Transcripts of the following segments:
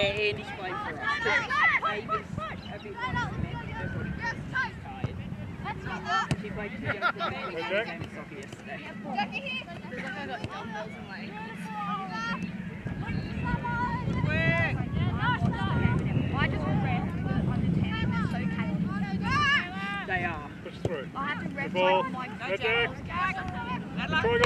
Yeah, Andy's playing for us. 'cause Ava's a bit tired. She played two games for me and Okay. game of soccer yesterday. I just read under 10 is so chaotic. They are. Push through. I had to read Good ball. like, like Go, Try, guys. Put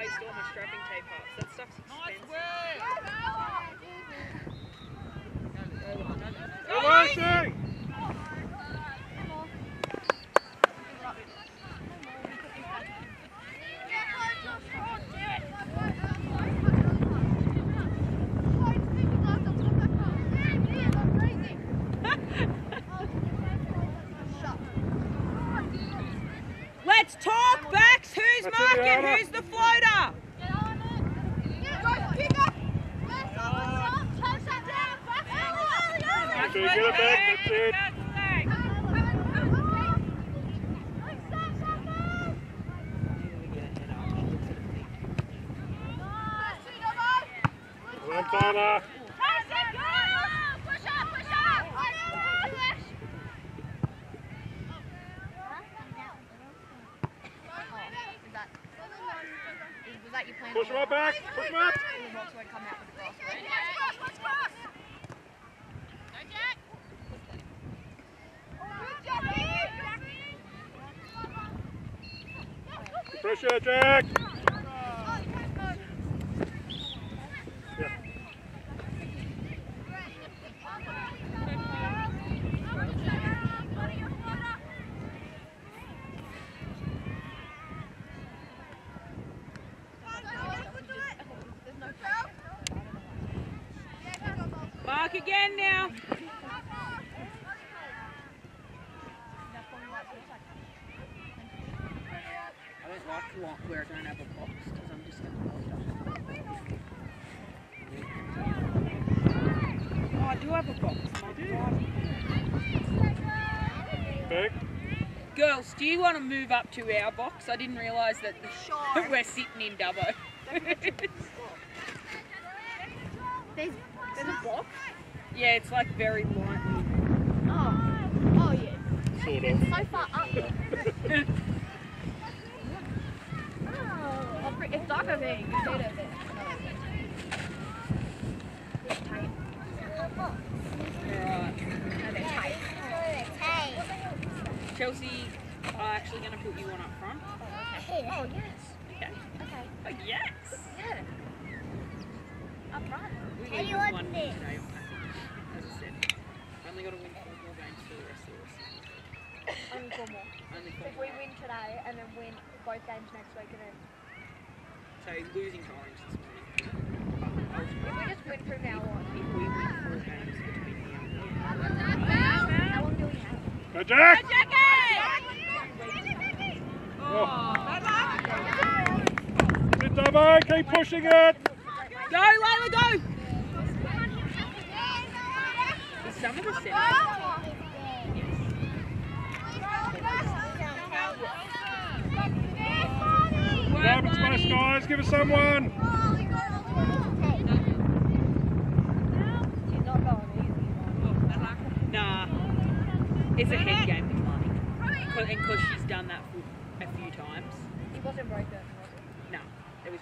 please all my strapping tape ups. That stuff's expensive. Come on, Shane. Let's talk, Bax. Who's That's it, marking? Rihanna. Who's the floater? So you get it back. That's it. Well done, Tyler. Is that, is, was that your plan? Push him up back. Push him up. Pressure, Jack. Girls, do you want to move up to our box? I didn't realise that sure. we're sitting in Dubbo. there's, there's a box? Yeah, it's like very light. Oh, oh yeah. Sort of. So far up. oh, it's dark over it there. Chelsea are actually going to put you on up front. Oh, yes. Okay. Okay. Oh, yes. Yeah. Up front. We Hey, leave you with want one this? today, as I said. Only got to win four more games for the rest of us. Only four more. Only four If we win today and then win both games next week and then So losing to Orange this morning. if we just win from now on. If we win four games between now and then. How long do we have? Go, Jack! Oh. Sit Dubbo, keep pushing it! Go, Layla, go! Is some of the set? Grab its best, guys, give us someone! She's not going easy. Nah. It's a head game with Lani. And because she's done that a few times. He wasn't broken, was he? No,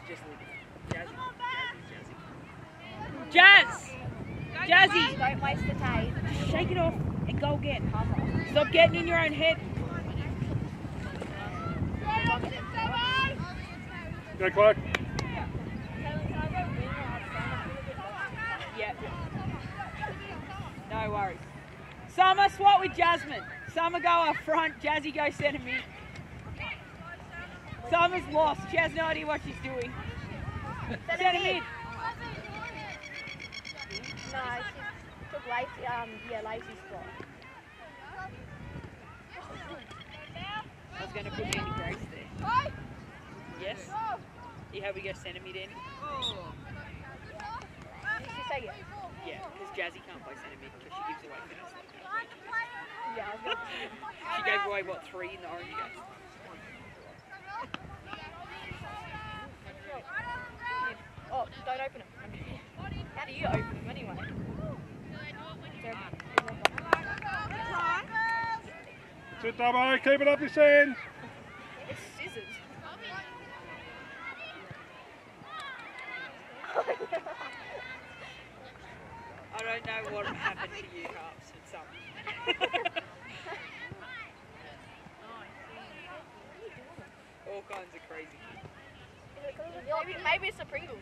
it was just Lydia. Jazzy. Jazz! Jazzy! Don't waste the tape. Shake it off and go again. Cover. Stop getting in your own head. Go, Clark. Yeah. No worries. Summer swap with Jasmine. Summer go up front, Jazzy go centre mid. Summer's lost. She has no idea what she's doing. Centre mid. No, she took Lacey, um, yeah, Lacey's spot. I was going to put Andy Grace there. Yes? You have we go mid in? Did she say yes? Yeah, because Jazzy can't play centre mid because she gives away like. Yeah, I was going to She gave away, what, three in the orange game? Oh, don't open them. How do you open them anyway? They're- Sit Dubbo, keep it up this end! It's scissors. I don't know what happened to you, Harps, but something. All kinds of crazy. Maybe, maybe it's the Pringles.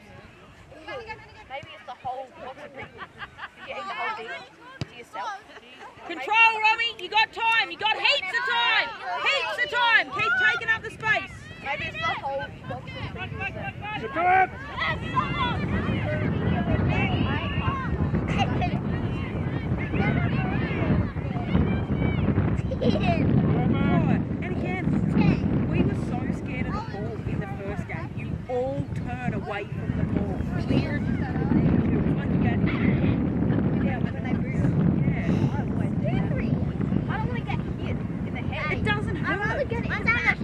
Maybe it's the whole box of Pringles. You eat the whole thing to yourself. Control, Romy. You got time. You got heaps of time. Heaps of time. Keep taking up the space. Maybe it's the whole box of Pringles. that- Sit good! Right. And again, we were so scared of the ball in the first game. You all turn away from the ball. Clear. Like you get. Yeah, when they move. Yeah. I always do that. I don't want to get hit in the head. It doesn't hurt. I'd rather get it in the back. Yeah, I'd rather get hit in the back.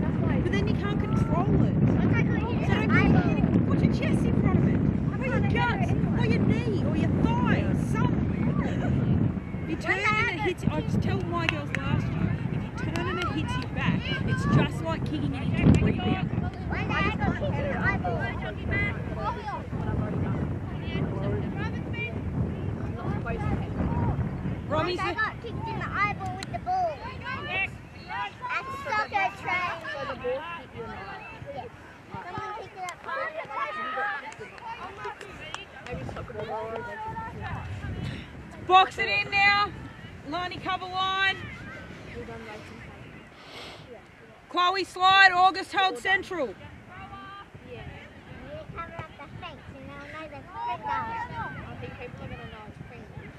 That's why. But then you can't control it. So don't put, put your chest in front of it. Or your guts. Or your knee. Or your thigh. Something. You turn and it hits I just tell my girls last year, if you turn and it hits your back, it's just like kicking it into a rebound. Romy's I got kicked in the eyeball with the ball. At soccer train. So the ball hit you in the eye. Someone pick it up. Maybe it's not good ball. box it in now. Lani cover line. We've done racing. Chloe slide. August hold central. Yeah. You cover up the fence and they'll know the football. I think people are going to know it's Pringles.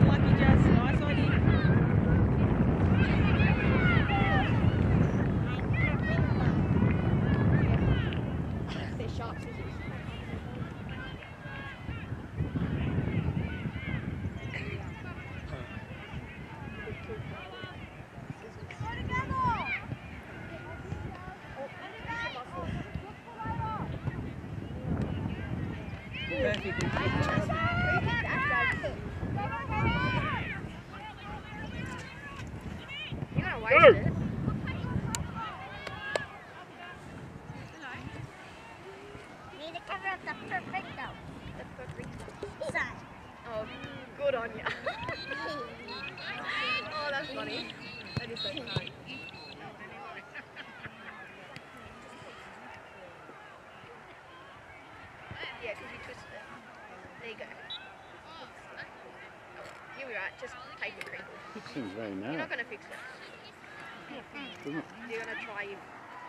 Unlucky Jazz. Nice idea. They're sharp scissors. must be a good pitch. You're gonna Go. waste it. Need to cover up the perfecto side. Oh, good on you. oh, that's funny. That is so funny. Yeah, because you twisted it. There you go. You'll be right. Just take the crinkle. It seems very You're narrow. not going to fix it. doesn't it? You're going to try your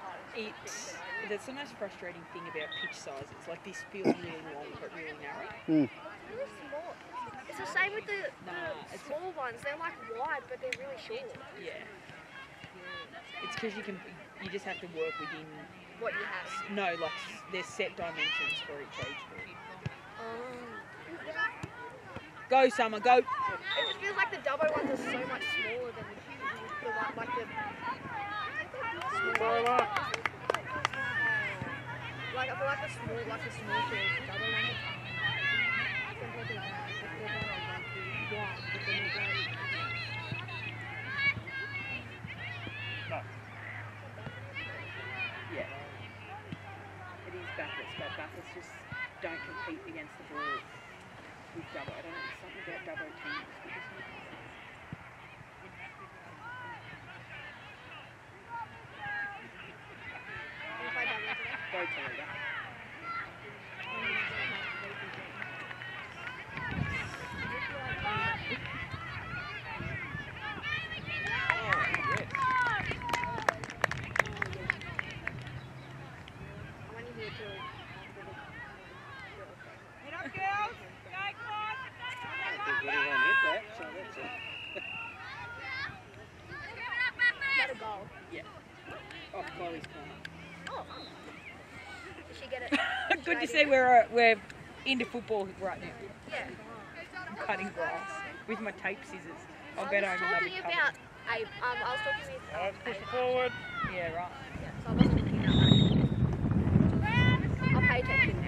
hardest. It's that's the most frustrating thing about pitch size. It's like this feels really long but really narrow. Mm. Really small. It's the same with the, the it's- small ones. They're like wide, but they're really short. Yeah. It's because you can you just have to work within What you have. no like there's set dimensions for each age group. Go summer, go. It just feels like the Dubbo ones are so much smaller than the one, like the. Sorry, Mark. Like I feel like the small, like the small field Dubbo ones. Yeah. It is backwards, but backwards just don't compete against the ball with double. I don't know, something about double teams. that just makes it- if I Dubbo today. Go Toledo. I'm only here till after the. Get up, girls. Go, Clive. I think anyone hit that, so that's it. Is that a goal? Yeah. Off Chloe's corner. Oh. Did she get it? Good to see we're uh, we're into football right now. Yeah. I'm cutting grass with my tape scissors. I'll I get was home and talking have it about Abe. Um, I was talking with. All right, Um, push Abe. it forward. Yeah, right. Yeah, so I wasn't looking at that. I'll pay attention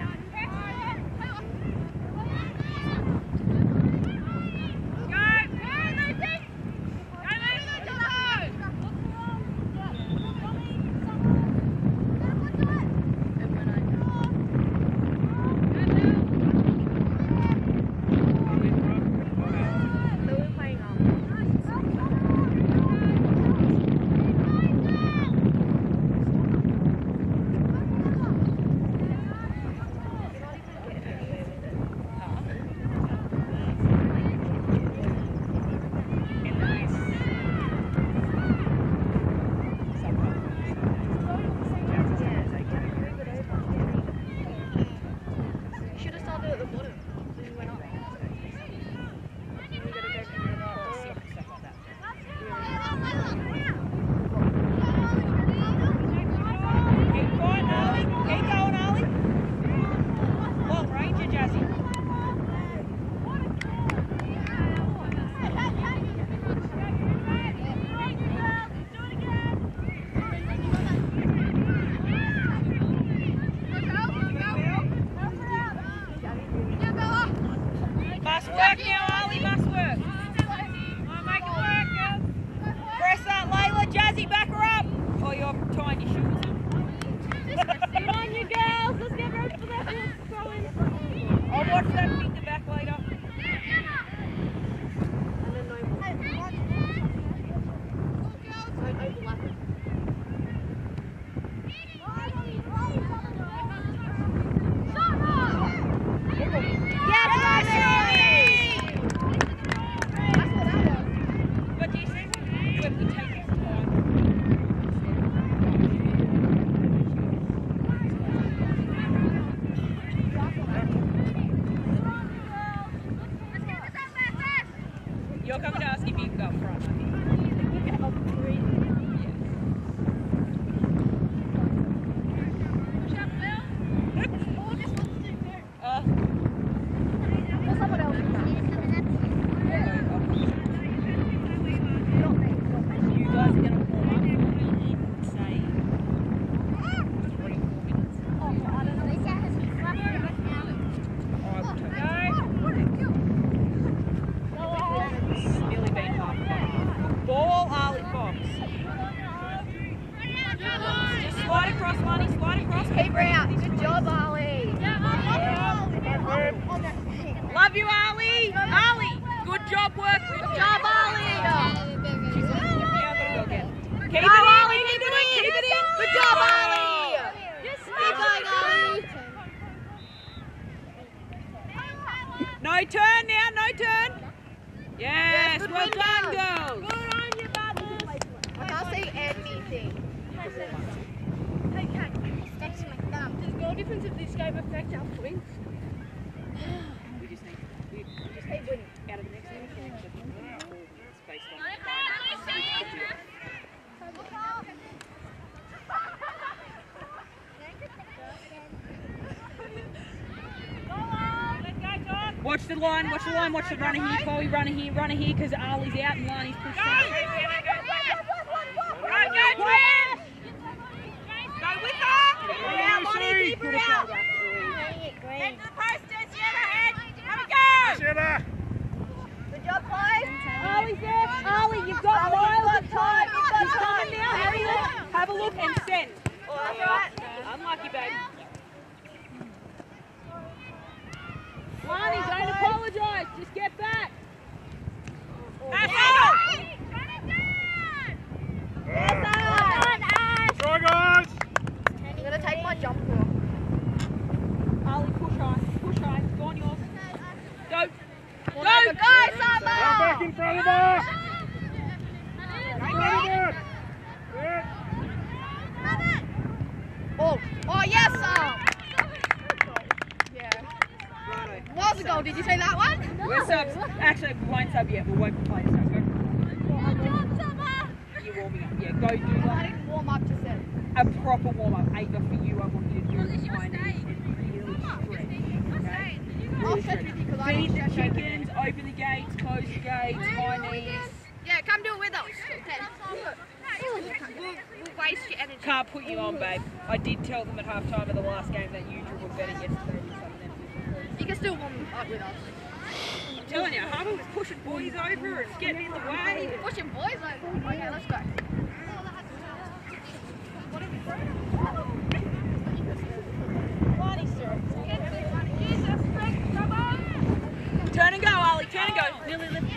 Watch the line, watch the line, watch the runner here, Chloe, runner here, runner here, because Ali's out and Lani's pushed out. to wind up, we'll work on players now. Go for it. You're warming up, yeah, go do. Warm up. A proper warm up, Ava, for you, I want you to do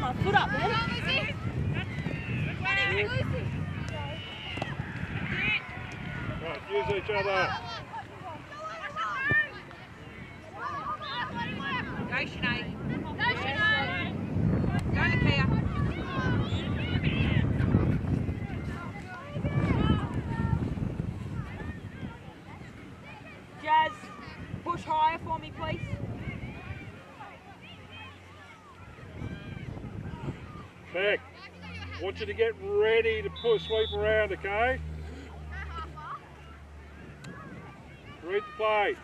Put foot up. Right, use each other. Go, Sinead. want you to get ready to push, sweep around, okay? Read the play.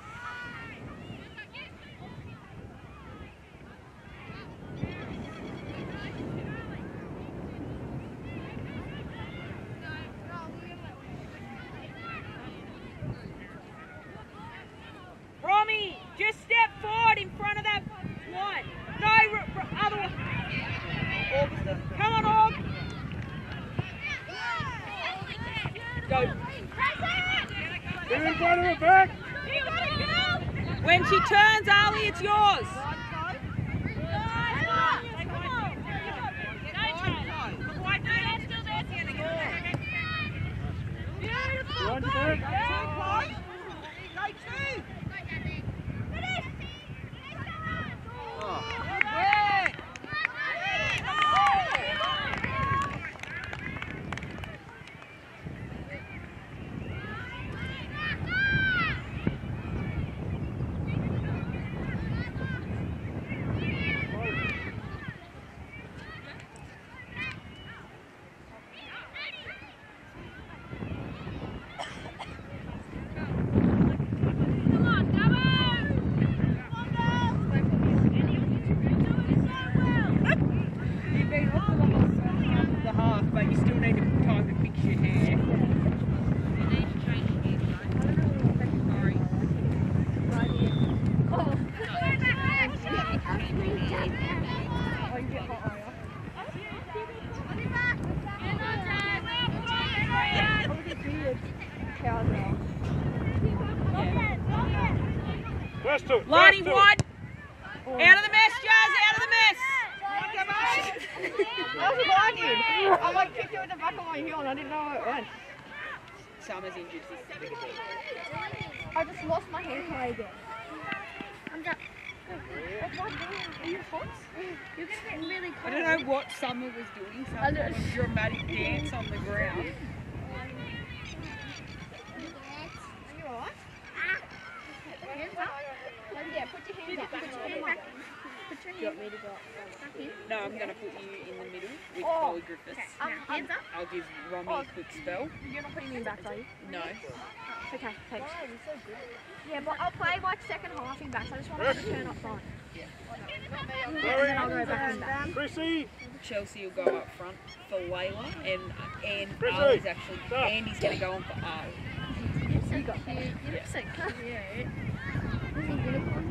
When she turns, Ali, it's yours. Ground. Are you alright? Hands up. Yeah, put your hands up. Put your hands up. Put your hands back in. No, I'm going to put you in the middle with Oh. Chloe Griffiths. Um, hands up. I'll give Romy a quick spell. You're not putting me in back, are you? No. Okay, thanks. Yeah, but I'll play like second half in back, so I just want to turn up front. And then I'll go back in back. Chrissy, Chelsea will go up front for Layla, and and uh, Chrissy, Ali's actually stop. Andy's going to go on for Ali. You got you, you look so cute. Yeah. This is unicorn.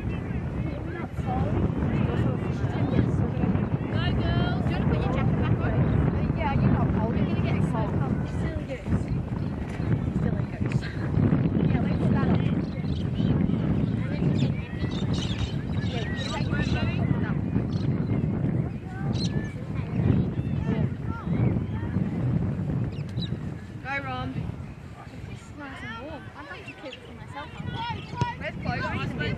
Go girls. Do you want to put your jacket back on? Yeah, you're not cold. You're gonna get cold. Silly goose. Silly goose. Yeah, let's put that on. Yeah, you take my jacket off. Go, Ron. It's nice and warm. I'd like to keep it for myself. Where's Chloe? Nice and big.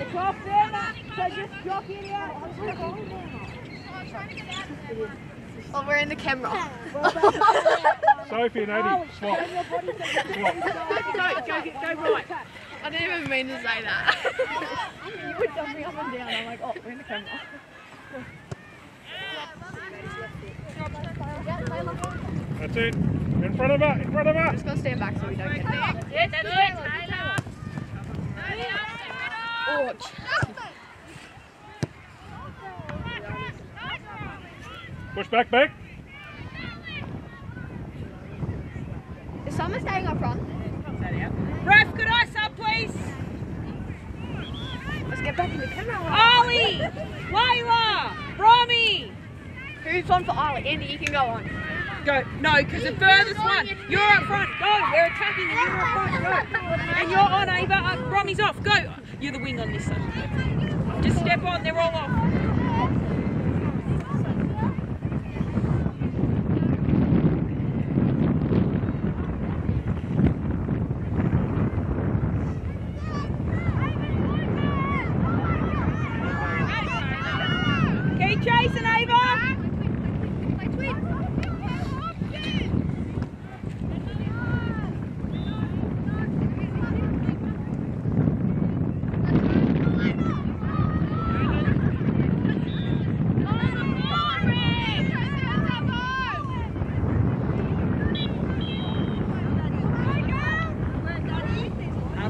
It's off there, so just drop it out. Oh, we're in the camera. Sophie and Eddie, swap. Swap. go, go, go right. I didn't even mean to say that. you were jumping up and down. I'm like, oh, we're in the camera. That's it. In front of her, in front of her. Just gotta stand back so we don't get it. Yeah, that's it, Taylor. Ouch. Push back, back. Is someone staying up front? Ref, could I sub, please? Let's get back in the camera. Ali, Layla, Romy. Who's on for Ollie? Andy, you can go on. Go. No, because the furthest one. You're up front. Go. We're attacking and you're up front. Go. And you're on, Ava. Uh, Romy's off. Go. You're the wing on this side. Just step on. They're all off. Keep chasing, Ava.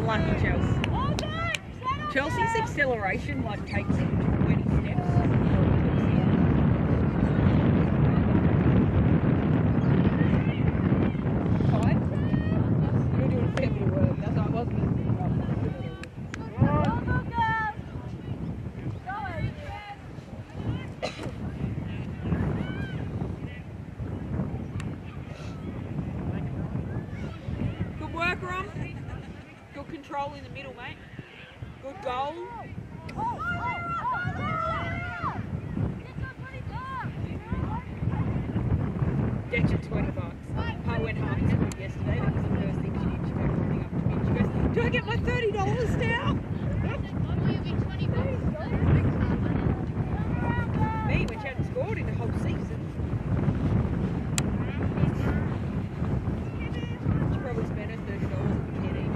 Unlucky Chelsea. Chelsea's acceleration like takes 20 steps. Five? You're doing a fair bit of work. That's why I wasn't. Good work, Rom. Good control in the middle, mate. Good goal. Get your 20 bucks. I went home to school yesterday. That was the first thing she did. She goes running up to me. She goes, Do I get my $30 now? Me, which hadn't scored in the whole season. She probably spent her $30 at the kitty.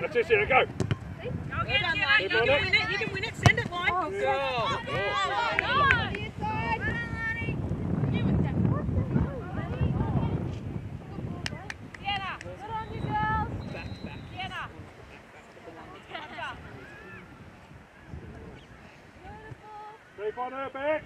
That's it, Sarah, go. Well done, Lane. You can win it. You can win it. Send it, Lane. Good goal. Back to back. Keep on her back.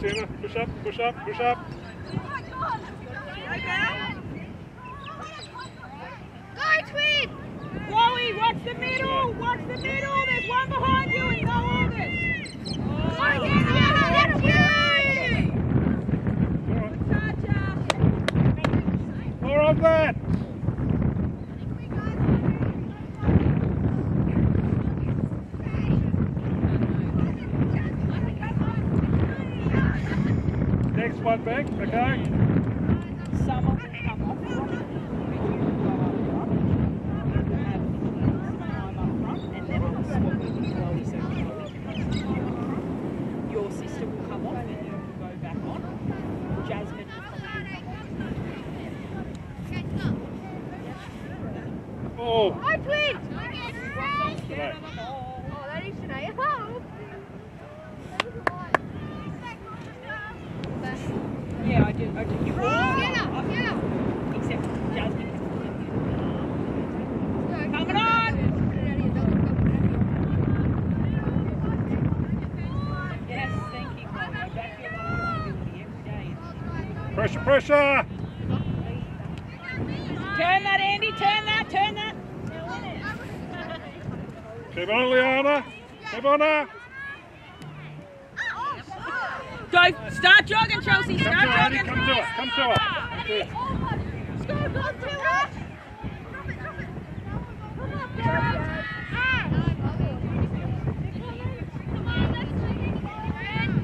See how Push up, push up, push up. Go, twin! Chloe, watch the middle. Watch the middle. There's one behind you and no others. Go, Hannah, that's you! More of that. Next one back, okay? Some of them come off front. And then I'll swap with Chloe so Chloe can use Your sister will come off and you will go back on. Jasmine will come Oh, Go, twin! today. Oh, that is today. Oh! Yeah, I do. I do. You all Hannah, Hannah! except Jasmine. Coming on! Yes, thank you. Chloe. I back your accountability every day. Pressure. Turn that, Andy. Turn that. Turn that. Keep on, Liana. Keep on now. Go. Start jogging, Chelsea. Start her, jogging. Come to her. Come to her. That's it.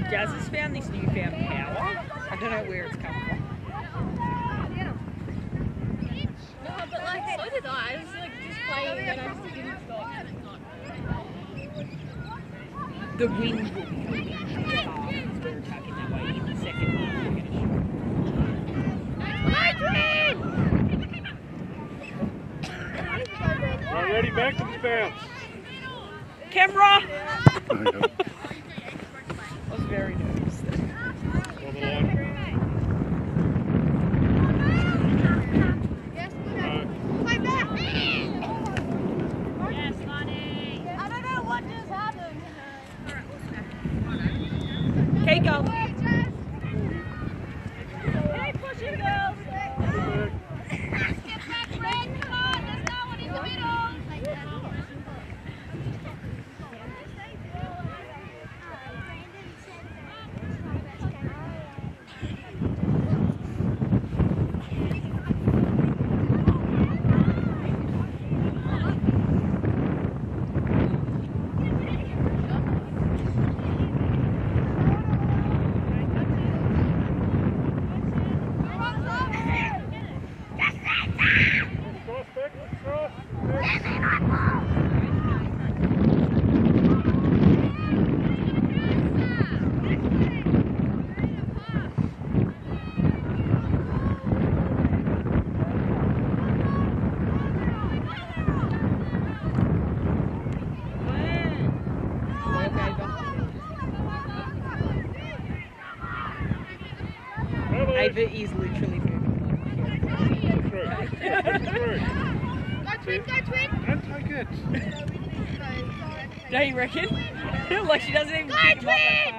Jazz has found this newfound power. I don't know where it's come from. No, but like, so did I. I was like just playing and I just didn't stop. The wind will be coming from the half because we're attacking that way. In the second half, we're going to shoot. Right, ready, back to the bounce. Camera! Okay. I was very nervous. On the line. Yes, Right. play back! Yes, money. I don't know what just happened. Okay, go. Hey, push it, girls! Back. Get back, Fred! Come on, there's no one in the middle! Cross, back, cross. Hello. Ava is literally moving. Through. Through. Go twin, go twin! Don't take it. Don't you reckon? like she doesn't even Go, think twin! far off the ground.